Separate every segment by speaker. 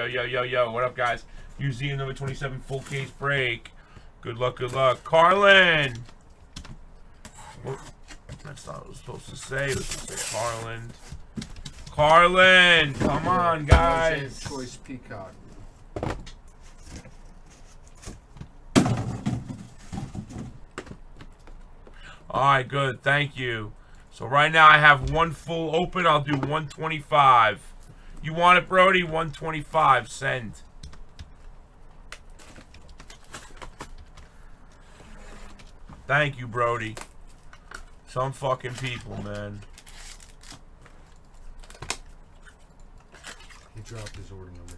Speaker 1: Yo, yo, yo, yo. What up, guys? Museum number 27, full case break. Good luck, good luck. Carlin! That's not what I was supposed to say. It was supposed to say Carlin. Carlin! Come on, guys.
Speaker 2: Choice Peacock.
Speaker 1: Alright, good. Thank you. So right now I have one full open. I'll do 125. You want it, Brody? 125. Send. Thank you, Brody. Some fucking people, man.
Speaker 2: He dropped his order number.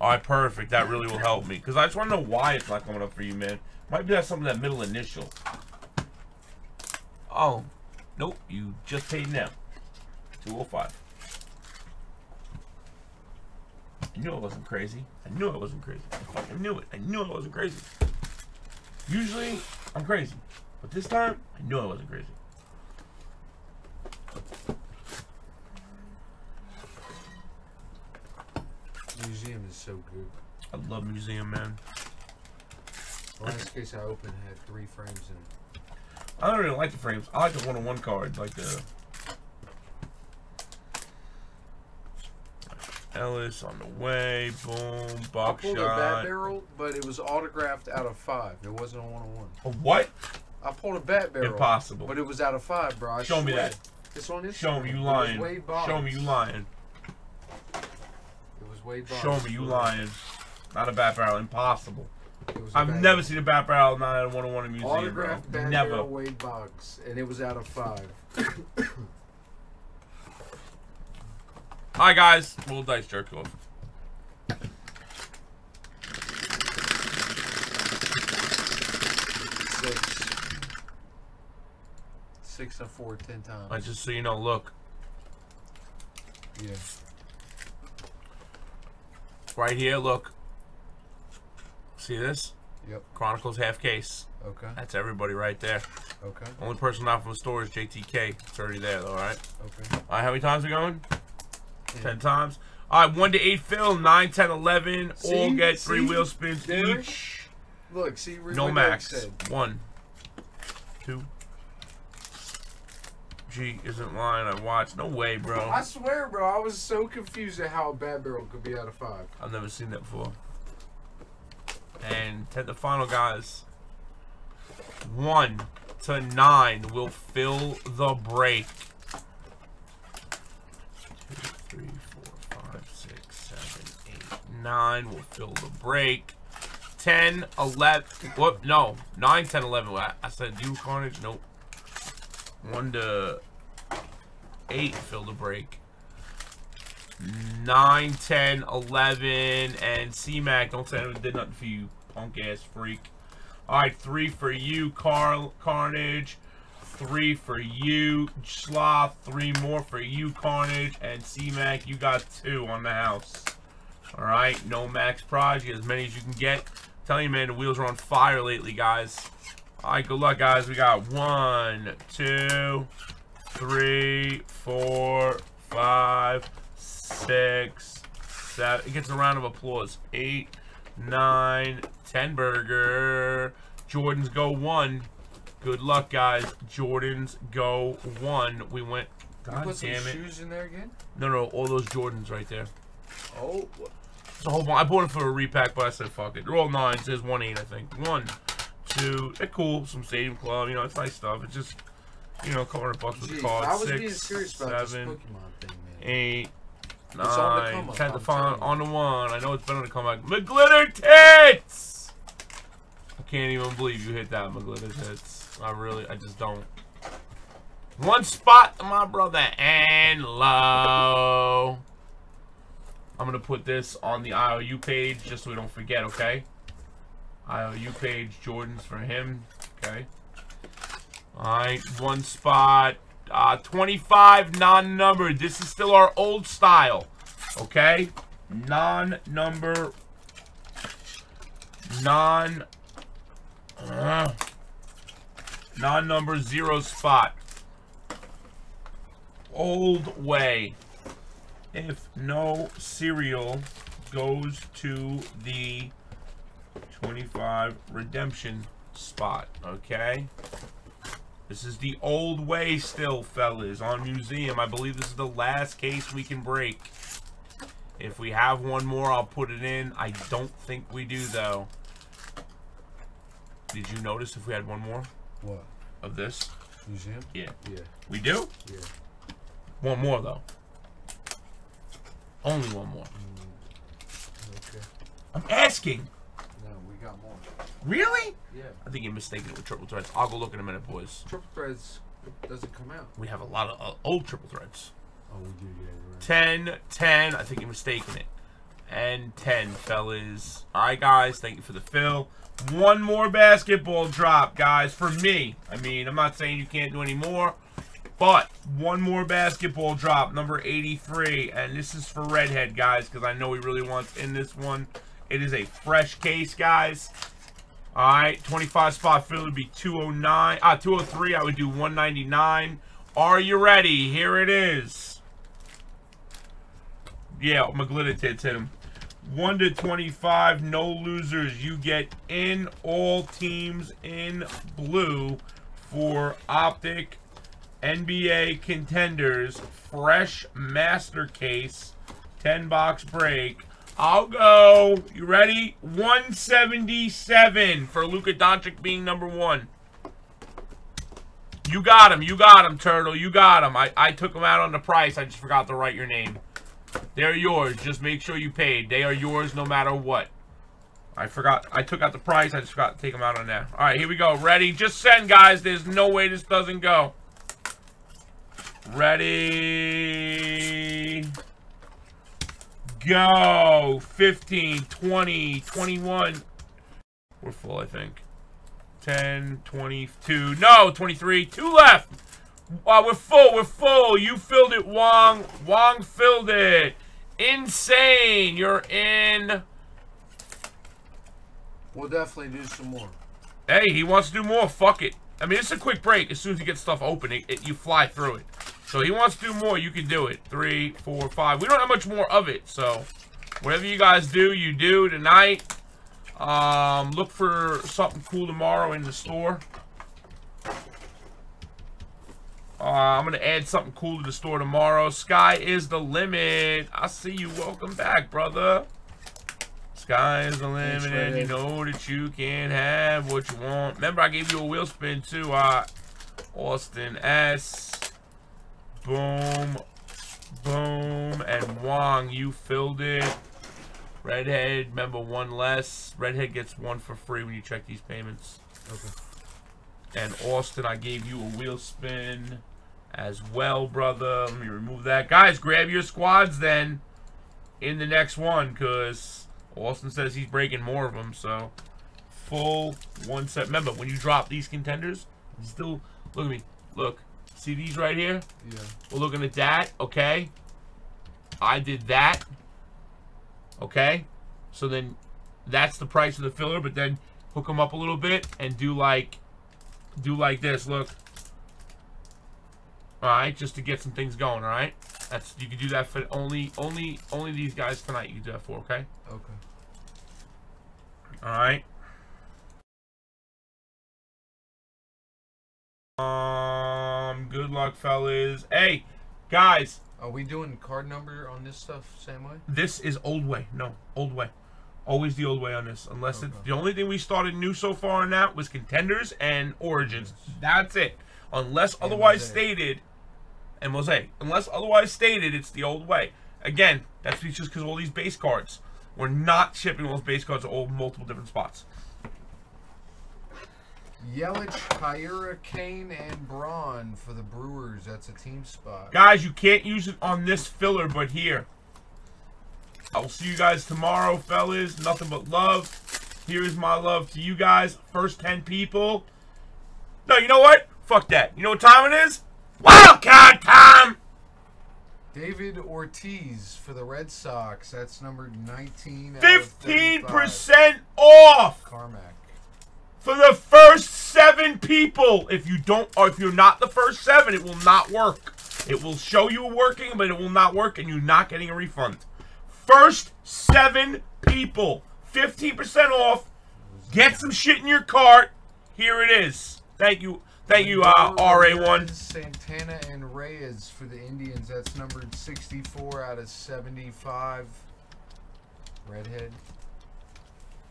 Speaker 1: Alright, perfect. That really will help me. Because I just want to know why it's not coming up for you, man. Might be that something that middle initial. Oh. Nope. You just paid now. 205. I knew it wasn't crazy. I knew it wasn't crazy. I fucking knew it. I knew it wasn't crazy. Usually, I'm crazy. But this time, I knew I wasn't crazy.
Speaker 2: Museum is so good.
Speaker 1: I love museum, man.
Speaker 2: The last case I opened had three frames in it.
Speaker 1: I don't really like the frames. I like the one-on-one card, like the Ellis on the way. Boom, Box
Speaker 2: I pulled a bat barrel, but it was autographed out of five. It wasn't a one on one.
Speaker 1: A what?
Speaker 2: I pulled a bat barrel.
Speaker 1: Impossible.
Speaker 2: But it was out of five, bro. I
Speaker 1: Show me that.
Speaker 2: It's on this.
Speaker 1: Show me you lying. Show me you lying.
Speaker 2: It was Wade Boggs.
Speaker 1: Show me you lying. Not a bat barrel. Impossible.
Speaker 2: It was a
Speaker 1: I've never
Speaker 2: barrel.
Speaker 1: seen a bat barrel not at a one-on-one in a museum, bro.
Speaker 2: bat
Speaker 1: Never.
Speaker 2: barrel Wade Boggs, and it was out of five.
Speaker 1: Hi guys, roll dice jerk off.
Speaker 2: Six. Six and four, ten times.
Speaker 1: I just so you know, look
Speaker 2: yeah.
Speaker 1: right here. Look. See this?
Speaker 2: Yep.
Speaker 1: Chronicles half case.
Speaker 2: Okay.
Speaker 1: That's everybody right there.
Speaker 2: Okay.
Speaker 1: Only person not from the store is JTK. It's already there, though. All right.
Speaker 2: Okay.
Speaker 1: All right. How many times we going? Ten times. All right. One to eight fill. Nine, ten, eleven. All
Speaker 2: See?
Speaker 1: get three
Speaker 2: See?
Speaker 1: wheel spins
Speaker 2: Derek?
Speaker 1: each.
Speaker 2: Look, see,
Speaker 1: No max. One, two. G isn't lying. I watched. No way, bro.
Speaker 2: I swear, bro, I was so confused at how a bad barrel could be out of five.
Speaker 1: I've never seen that before. And ten, the final guys. One to nine will fill the break. 9 will fill the break. 10, 11, whoop, no, 9, 10, 11. I, I said you carnage, nope. 1 to 8 fill the break. 9, 10, 11, and C-Mac, don't say I did nothing for you, punk-ass freak. Alright, 3 for you, Carl Carnage. 3 for you, Sloth. 3 more for you, Carnage. And C-Mac, you got 2 on the house. Alright, no Max Prod. You get as many as you can get. telling you, man, the wheels are on fire lately, guys. Alright, good luck, guys. We got one, two, three, four, five, six, seven. It gets a round of applause. Eight, nine, ten burger. Jordans go one. Good luck, guys. Jordans go one. We went.
Speaker 2: You
Speaker 1: God
Speaker 2: put some
Speaker 1: it.
Speaker 2: shoes in there again?
Speaker 1: No, no, all those Jordans right there.
Speaker 2: Oh,
Speaker 1: a whole bunch. I bought it for a repack, but I said fuck it. They're all nines. There's one eight, I think. One, two. They're cool. Some Stadium Club. You know, it's nice stuff. It's just, you know, a couple hundred bucks with
Speaker 2: geez,
Speaker 1: the card.
Speaker 2: I was
Speaker 1: Six,
Speaker 2: being serious about
Speaker 1: seven,
Speaker 2: this Pokemon thing, man.
Speaker 1: eight,
Speaker 2: It's on the
Speaker 1: nine,
Speaker 2: come up,
Speaker 1: ten. Font
Speaker 2: telling
Speaker 1: on the one. I know it's been on the comeback. McGlitter tits. I can't even believe you hit that, McGlitter tits. I really, I just don't. One spot, my brother, and low. I'm gonna put this on the IOU page just so we don't forget, okay? IOU page, Jordan's for him, okay? Alright, one spot. Uh, 25 non-numbered. This is still our old style, okay? Non-number. Non. Uh, non-number zero spot. Old way. If no serial, goes to the 25 redemption spot, okay? This is the old way still, fellas, on Museum. I believe this is the last case we can break. If we have one more, I'll put it in. I don't think we do, though. Did you notice if we had one more
Speaker 2: What?
Speaker 1: of this?
Speaker 2: Museum?
Speaker 1: Yeah.
Speaker 2: Yeah.
Speaker 1: We do?
Speaker 2: Yeah.
Speaker 1: One more, though. Only one more.
Speaker 2: Okay.
Speaker 1: I'm asking.
Speaker 2: No, we got more.
Speaker 1: Really?
Speaker 2: Yeah.
Speaker 1: I think you're mistaken with triple threads. I'll go look in a minute, boys.
Speaker 2: Triple threads doesn't come out.
Speaker 1: We have a lot of uh, old triple threads.
Speaker 2: Oh, we do. Yeah, right.
Speaker 1: 10, 10. I think you're mistaken it. And 10, fellas. All right, guys. Thank you for the fill. One more basketball drop, guys, for me. I mean, I'm not saying you can't do any more, but one more basketball drop, number 83. And this is for Redhead, guys, because I know he really wants in this one. It is a fresh case, guys. All right, 25 spot fill would be 209. Ah, 203. I would do 199. Are you ready? Here it is. Yeah, McGlittitits hit him. 1 to 25, no losers. You get in all teams in blue for Optic NBA Contenders Fresh Master Case 10 box break. I'll go. You ready? 177 for Luka Doncic being number one. You got him. You got him, Turtle. You got him. I, I took him out on the price. I just forgot to write your name. They're yours. Just make sure you paid. They are yours no matter what. I forgot. I took out the price. I just forgot to take them out on that. All right, here we go. Ready? Just send, guys. There's no way this doesn't go. Ready? Go. 15, 20, 21. We're full, I think. 10, 22. No, 23. Two left. Wow, we're full. We're full. You filled it, Wong. Wong filled it. Insane. You're in.
Speaker 2: We'll definitely do some more.
Speaker 1: Hey, he wants to do more. Fuck it. I mean, it's a quick break. As soon as you get stuff open, it, it, you fly through it. So he wants to do more. You can do it. Three, four, five. We don't have much more of it. So whatever you guys do, you do tonight. Um, look for something cool tomorrow in the store. Uh, I'm going to add something cool to the store tomorrow. Sky is the limit. I see you. Welcome back, brother. Sky is the limit, and you know that you can have what you want. Remember, I gave you a wheel spin, too. Uh, Austin S. Boom. Boom. And Wong, you filled it. Redhead, remember one less. Redhead gets one for free when you check these payments.
Speaker 2: Okay.
Speaker 1: And Austin, I gave you a wheel spin as well, brother. Let me remove that. Guys, grab your squads then in the next one because Austin says he's breaking more of them. So, full one set. Remember, when you drop these contenders, still, look at me. Look. See these right here?
Speaker 2: Yeah.
Speaker 1: We're looking at that, okay? I did that. Okay? So then that's the price of the filler, but then hook them up a little bit and do like do like this, look. Alright, just to get some things going, alright? That's you can do that for only only only these guys tonight you can do that for, okay?
Speaker 2: Okay.
Speaker 1: Alright. Um good luck fellas. Hey, guys,
Speaker 2: Are we doing card number on this stuff same way?
Speaker 1: This is old way. No, old way. Always the old way on this. Unless it's the only thing we started new so far on that was contenders and origins. That's it. Unless
Speaker 2: And
Speaker 1: otherwise
Speaker 2: Mosaic.
Speaker 1: stated, and mosaic. Unless otherwise stated, it's the old way. Again, that's just because all these base cards. We're not shipping all those base cards to all multiple different spots.
Speaker 2: Yelich, Hiura, Cain, and Braun for the Brewers. That's a team spot.
Speaker 1: Guys, you can't use it on this filler, but here. I will see you guys tomorrow, fellas. Nothing but love. Here is my love to you guys. First 10 people. No, you know what? Fuck that. You know what time it is? Wildcat time!
Speaker 2: David Ortiz for the Red Sox. That's number 19. out of 35.
Speaker 1: 15% off
Speaker 2: Carmack.
Speaker 1: For the first seven people. If you don't, or if you're not the first seven, it will not work. It will show you working, but it will not work, and you're not getting a refund. First seven people. 15% off. Get some shit in your cart. Here it is. Thank you. Thank you, uh, RA1.
Speaker 2: Santana and Reyes for the Indians. That's numbered 64 out of 75. Redhead.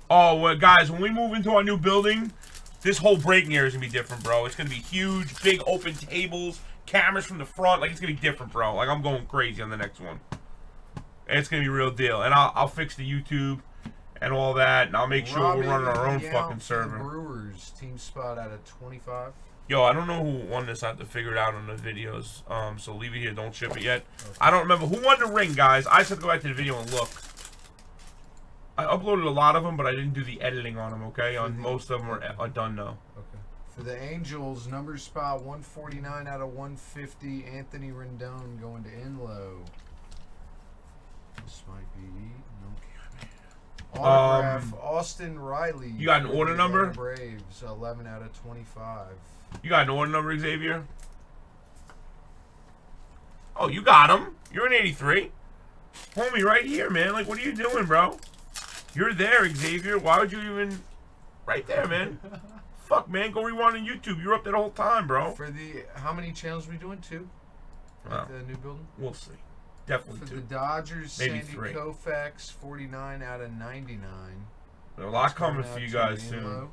Speaker 1: Oh, well, guys, when we move into our new building, this whole breaking area is going to be different, bro. It's going to be huge, big open tables, cameras from the front. Like, it's going to be different, bro. Like, I'm going crazy on the next one. It's going to be real deal. And I'll, I'll fix the YouTube and all that, and I'll make sure we're running our own fucking server.
Speaker 2: Brewers team spot out of 25.
Speaker 1: Yo, I don't know who won this. I have to figure it out on the videos. Um, so leave it here. Don't ship it yet. I don't remember who won the ring, guys. I just have to go back to the video and look. I uploaded a lot of them, but I didn't do the editing on them. Okay, on most of them are, are done now.
Speaker 2: Okay. For the Angels, number spot 149 out of 150. Anthony Rendon going to Inlow. This might be no. Autograph Austin Riley.
Speaker 1: Um, you got an order number?
Speaker 2: Braves 11 out of 25.
Speaker 1: You got an order number, Xavier? Oh, you got him. You're an 83. Homie, right here, man. Like, what are you doing, bro? You're there, Xavier. Why would you even... Right there, man. Fuck, man. Go rewind on YouTube. You're up there the whole time, bro.
Speaker 2: For the how many channels we doing? Two. At
Speaker 1: Wow.
Speaker 2: the new building.
Speaker 1: We'll see.
Speaker 2: For
Speaker 1: Definitely
Speaker 2: the. Dodgers,
Speaker 1: Maybe
Speaker 2: Sandy
Speaker 1: three.
Speaker 2: Koufax, 49 out of 99.
Speaker 1: There's a lot coming for you guys soon.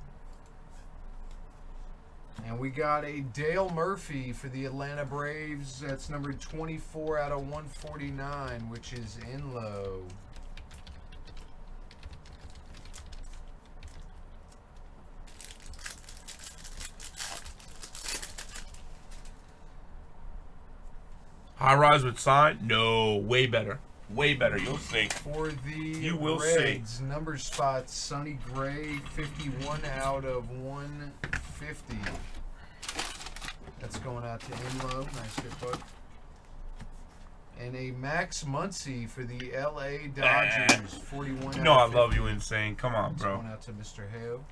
Speaker 2: And we got a Dale Murphy for the Atlanta Braves. That's number 24 out of 149, which is in low.
Speaker 1: High rise with sign? No, way better. Way better. You'll see.
Speaker 2: For the
Speaker 1: You will see.
Speaker 2: Reds, number spot Sonny Gray, 51 out of 150. That's going out to Inlow. Nice hit, bud. And a Max Muncy for the LA Dodgers, 41
Speaker 1: You
Speaker 2: out
Speaker 1: know I love you, insane. Come on,
Speaker 2: That's
Speaker 1: bro.
Speaker 2: going out to Mr. Hale.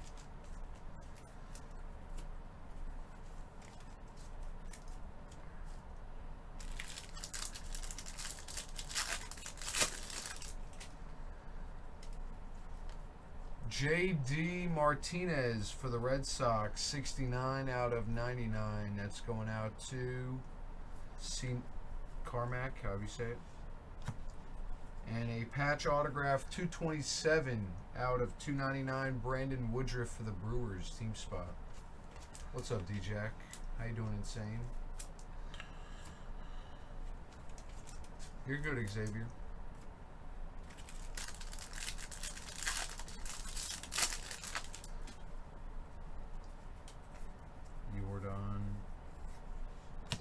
Speaker 2: J.D. Martinez for the Red Sox, 69 out of 99. That's going out to C. Carmack, however you say it. And a patch autograph, 227 out of 299. Brandon Woodruff for the Brewers team spot. What's up, D-Jack? How you doing, Insane? You're good, Xavier.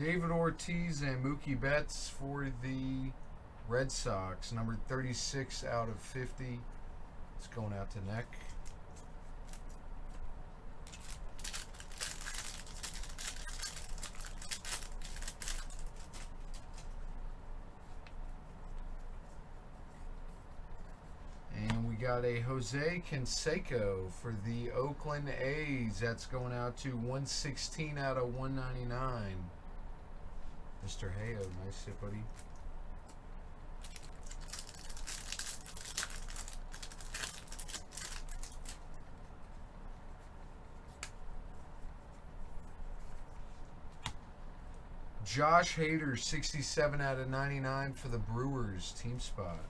Speaker 2: David Ortiz and Mookie Betts for the Red Sox. Number 36 out of 50. It's going out to Neck. And we got a Jose Canseco for the Oakland A's. That's going out to 116 out of 199. Mr. Hayo, nice hit, buddy. Josh Hader, 67 out of 99 for the Brewers team spot.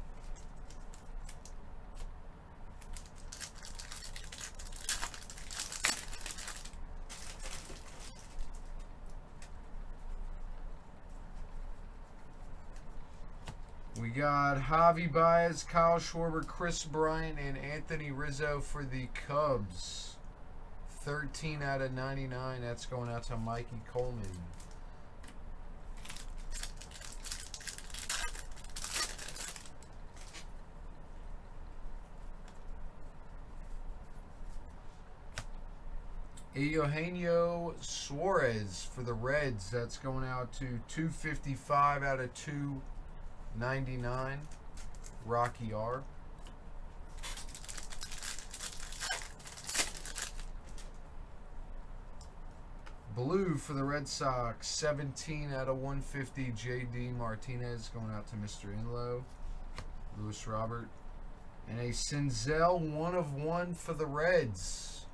Speaker 2: Got Javi Baez, Kyle Schwarber, Kris Bryant, and Anthony Rizzo for the Cubs. 13 out of 99. That's going out to Mikey Coleman. Eugenio Suarez for the Reds. That's going out to 255 out of 299. Rocky R. Blue for the Red Sox. 17 out of 150. JD Martinez going out to Mr. Inlow. Luis Robert. And a Senzel one of one for the Reds.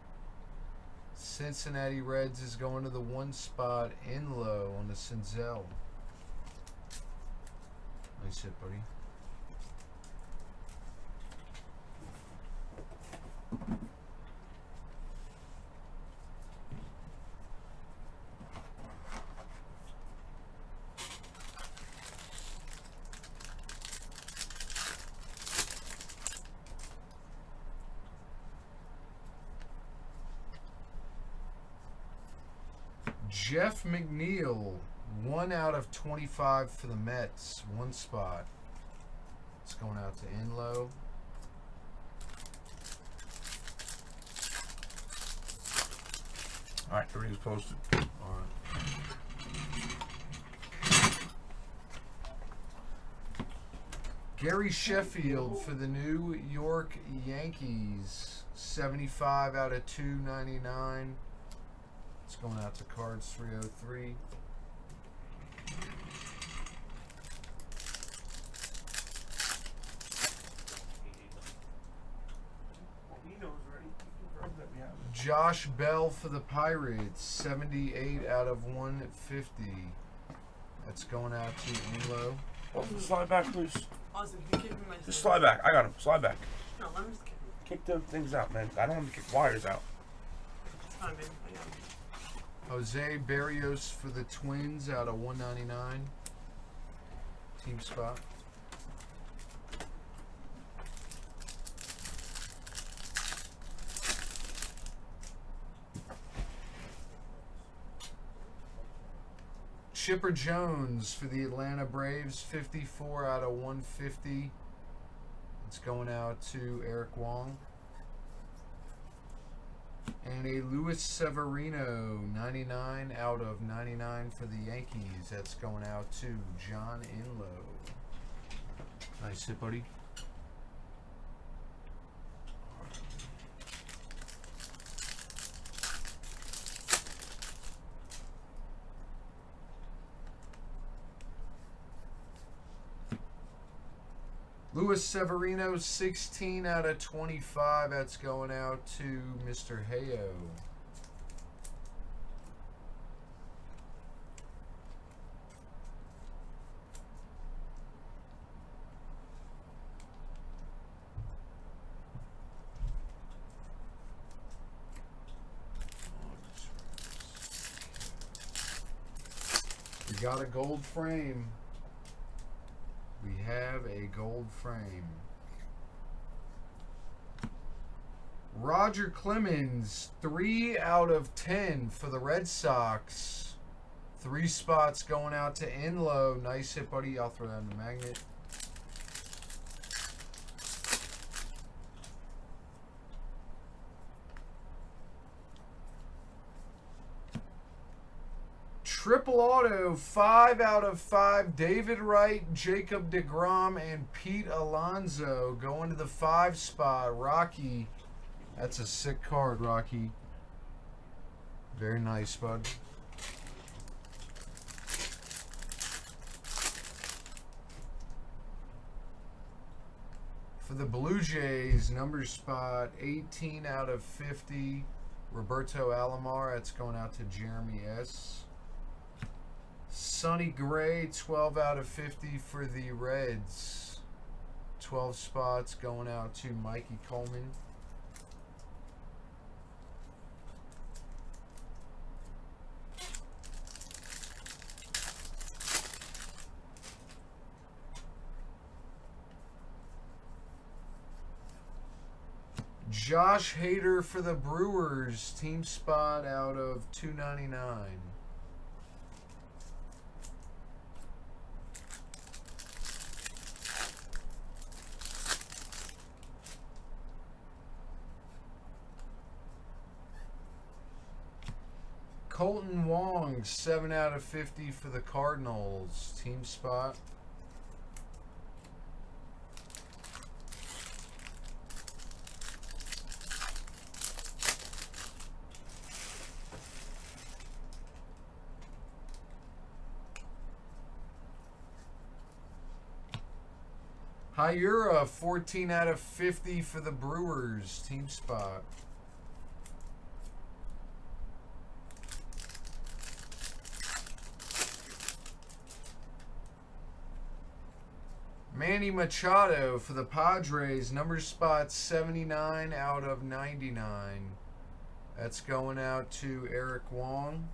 Speaker 2: Cincinnati Reds is going to the one spot in low on the Senzel. Nice hit, buddy. Jeff McNeil, one out of 25 for the Mets, one spot. It's going out to Inlow.
Speaker 1: All right, everything's posted.
Speaker 2: All right. Gary Sheffield for the New York Yankees, 75 out of 299. It's going out to Cards 303.
Speaker 1: He knows already. that we have it.
Speaker 2: Josh Bell for the Pirates, 78 out of 150. That's going out to Inlow.
Speaker 1: Oh, just slide back, please.
Speaker 3: Austin, can you kick me my
Speaker 1: Just
Speaker 3: slide?
Speaker 1: slide back. I got him. Slide back.
Speaker 3: No, let me just kick me.
Speaker 1: Kick the things out, man. I don't want to kick wires out.
Speaker 3: Fine, baby. I got it.
Speaker 2: Jose Berrios for the Twins out of 199. Team spot. Chipper Jones for the Atlanta Braves, 54 out of 150. It's going out to Eric Wong. And a Luis Severino, 99 out of 99 for the Yankees. That's going out to John Inlow. Nice hit, buddy. Luis Severino, 16 out of 25. That's going out to Mr. Hayo. We got a gold frame. Have a gold frame. Roger Clemens, 3 out of 10 for the Red Sox. Three spots going out to Inlow. Nice hit, buddy. I'll throw that in the magnet. Triple auto, five out of five. David Wright, Jacob DeGrom, and Pete Alonso going to the five spot. Rocky, that's a sick card, Rocky. Very nice, bud. For the Blue Jays, number spot 18 out of 50. Roberto Alomar, that's going out to Jeremy S. Sonny Gray, 12 out of 50 for the Reds. 12 spots going out to Mikey Coleman. Josh Hader for the Brewers, team spot out of 299. Kolten Wong, 7 out of 50 for the Cardinals. Team spot. Hiura, 14 out of 50 for the Brewers. Team spot. Manny Machado for the Padres. Number spot 79 out of 99. That's going out to Eric Wong.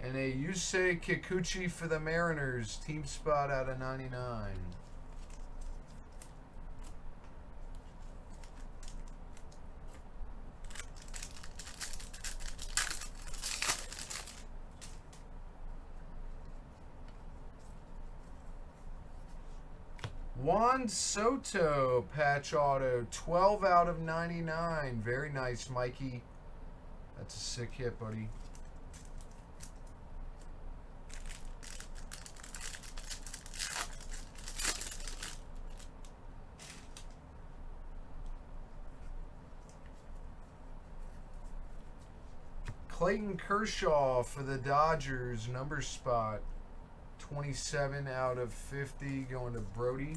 Speaker 2: And a Yusei Kikuchi for the Mariners. Team spot out of 99. Juan Soto patch auto, 12 out of 99. Very nice, Mikey. That's a sick hit, buddy. Clayton Kershaw for the Dodgers, number spot. 27 out of 50 going to Brody.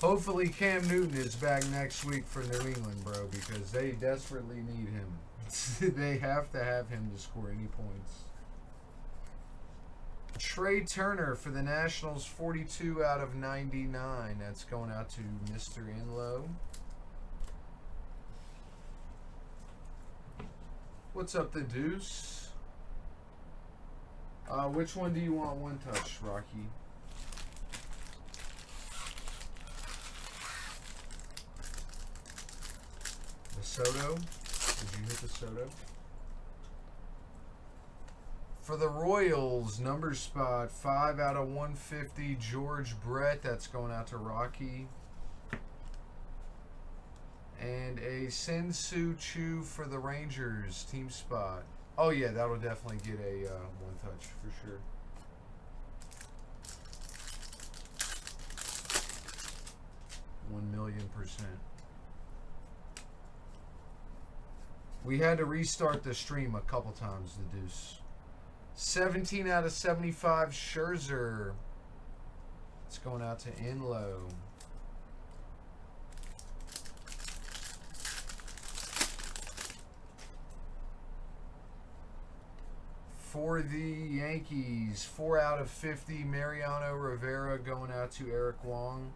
Speaker 2: Hopefully Cam Newton is back next week for New England, bro, because they desperately need him. they have to have him to score any points. Trea Turner for the Nationals, 42 out of 99. That's going out to Mr. Inlow. What's up, the Deuce? Uh, which one do you want one touch, Rocky? Soto? Did you hit the Soto? For the Royals, number spot, 5 out of 150, George Brett. That's going out to Rocky. And a Shin-Soo Choo for the Rangers, team spot. Oh yeah, that'll definitely get a uh, one touch for sure. One million percent. We had to restart the stream a couple times, the deuce. 17 out of 75, Scherzer. It's going out to Inlow. For the Yankees, 4 out of 50, Mariano Rivera going out to Eric Wong.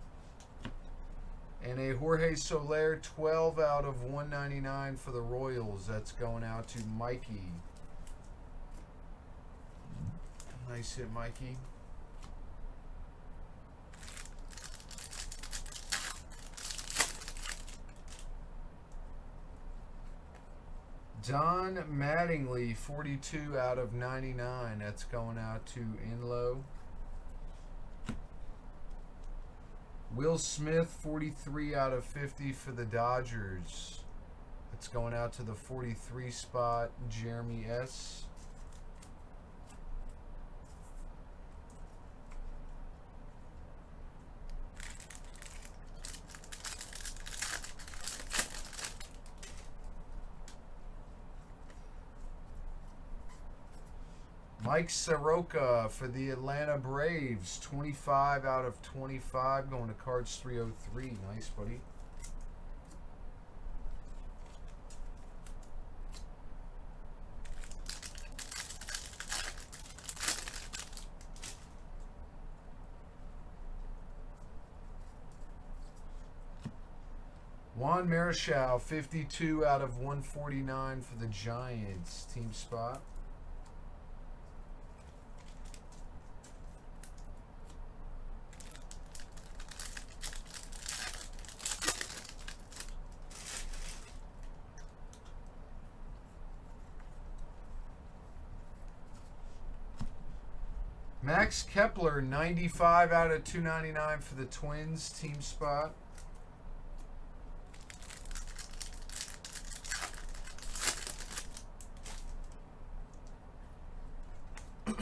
Speaker 2: And a Jorge Soler, 12 out of 199 for the Royals. That's going out to Mikey. Nice hit, Mikey. Don Mattingly, 42 out of 99. That's going out to Inlow. Will Smith, 43 out of 50 for the Dodgers. That's going out to the 43 spot, Jeremy S. Mike Soroka for the Atlanta Braves. 25 out of 25 going to cards 303. Nice, buddy. Juan Marichal, 52 out of 149 for the Giants. Team spot. Max Kepler, 95 out of 299 for the Twins team spot.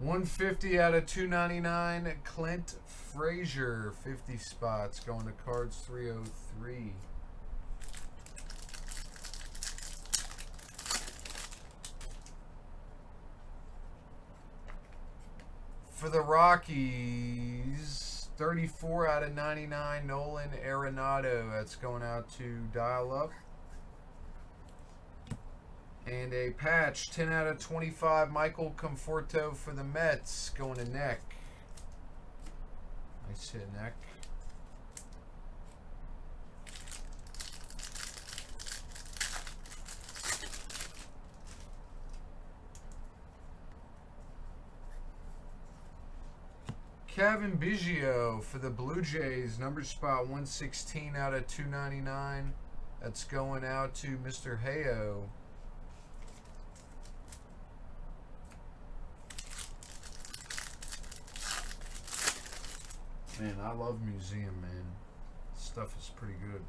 Speaker 2: One fifty out of two ninety nine. Clint Frazier, fifty spots going to cards three oh three. For the Rockies, 34 out of 99, Nolan Arenado. That's going out to Dial Up. And a patch, 10 out of 25, Michael Conforto for the Mets, going to neck. Nice hit, neck. Cavan Biggio for the Blue Jays, number spot 116 out of 299. That's going out to Mr. Hayo. Man, I love museum, man. Stuff is pretty good.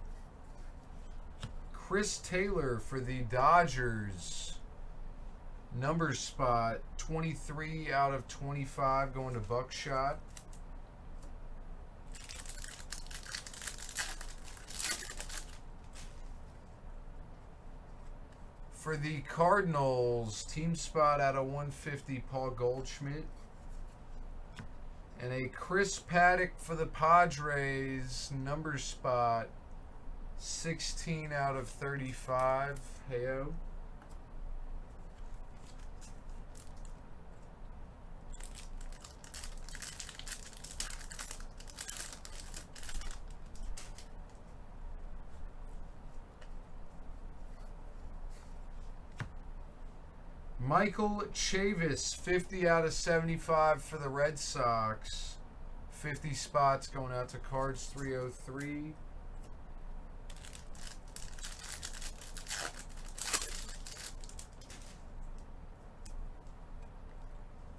Speaker 2: Chris Taylor for the Dodgers. Number spot 23 out of 25 going to Buckshot. For the Cardinals, team spot out of 150, Paul Goldschmidt. And a Chris Paddack for the Padres, number spot 16 out of 35, Heyo. Michael Chavis, 50 out of 75 for the Red Sox. 50 spots going out to Cards 303.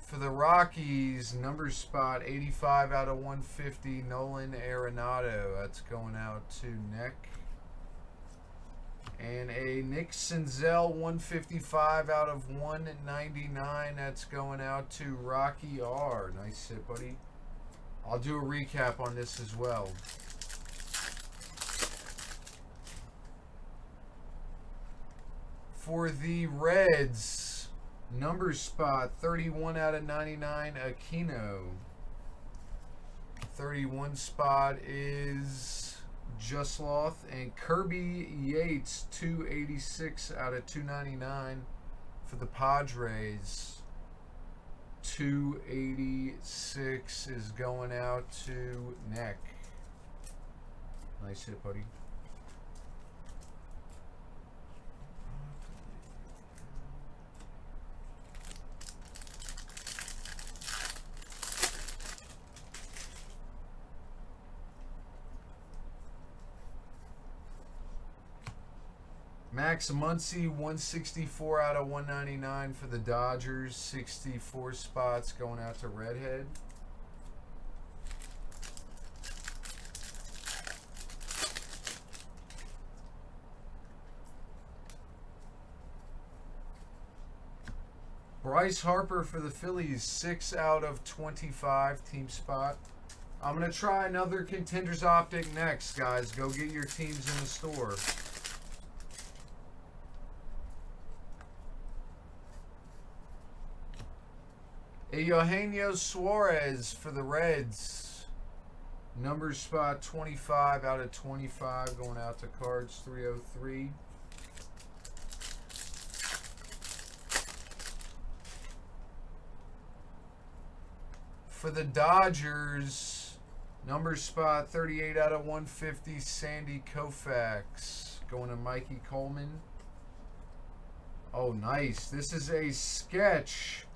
Speaker 2: For the Rockies, number spot 85 out of 150, Nolan Arenado. That's going out to Nick. And a Nick Senzel 155 out of 199. That's going out to Rocky R. Nice hit, buddy. I'll do a recap on this as well. For the Reds, number spot 31 out of 99, Aquino. 31 spot is Justloth and Kirby Yates 286 out of 299 for the Padres. 286 is going out to Neck. Nice hit, buddy. Max Muncy, 164 out of 199 for the Dodgers. 64 spots going out to Redhead. Bryce Harper for the Phillies, 6 out of 25 team spot. I'm going to try another Contenders Optic next, guys. Go get your teams in the store. Eugenio Suarez for the Reds. Number spot 25 out of 25 going out to cards 303. For the Dodgers, number spot 38 out of 150, Sandy Koufax. Going to Mikey Coleman. Oh, nice. This is a sketch.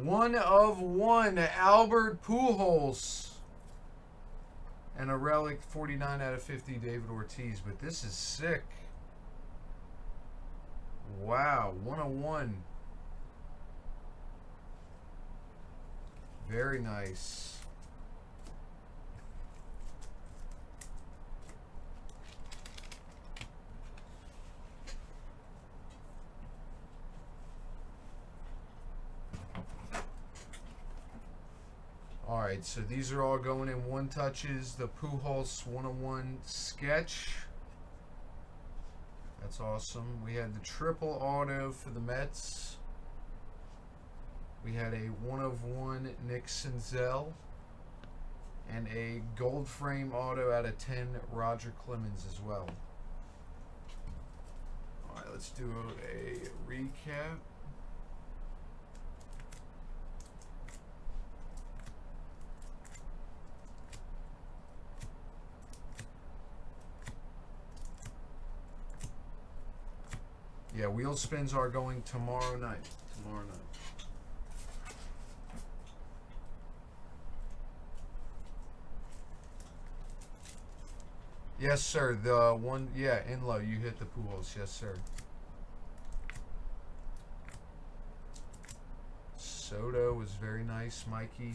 Speaker 2: One of one, Albert Pujols. And a relic, 49 out of 50, David Ortiz. But this is sick. Wow, one of one. Very nice. Alright, so these are all going in one touches. The Pujols 101 sketch. That's awesome. We had the triple auto for the Mets. We had a one of one Nick Senzel and a gold frame auto out of 10 Roger Clemens as well. All right, let's do a recap. Yeah, wheel spins are going tomorrow night. Tomorrow night. Yes, sir. The one, yeah, in low, you hit the pools. Yes, sir. Soto was very nice, Mikey.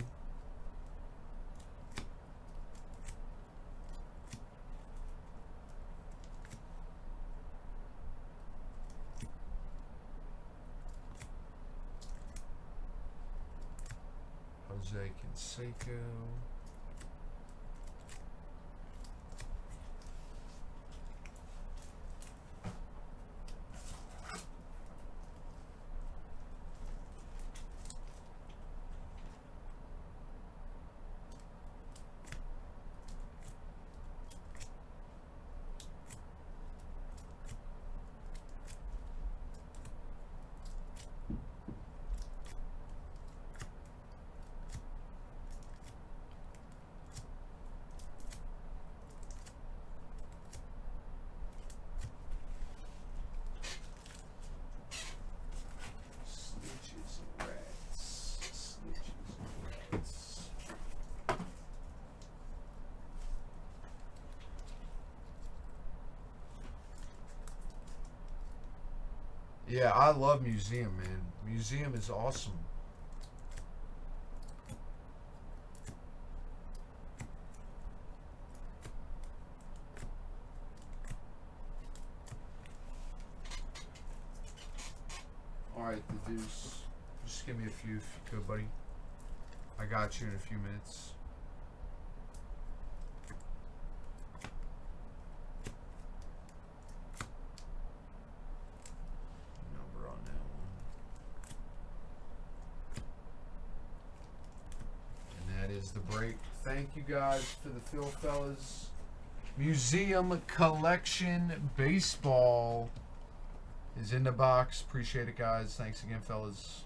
Speaker 2: Jose Canseco. Yeah, I love museum, man. Museum is awesome. All right, the deuce. Just give me a few if you could, buddy. I got you in a few minutes. Number on that one. And that is the break. Thank you guys for the fill fellas. Museum Collection Baseball is in the box. Appreciate it, guys. Thanks again, fellas.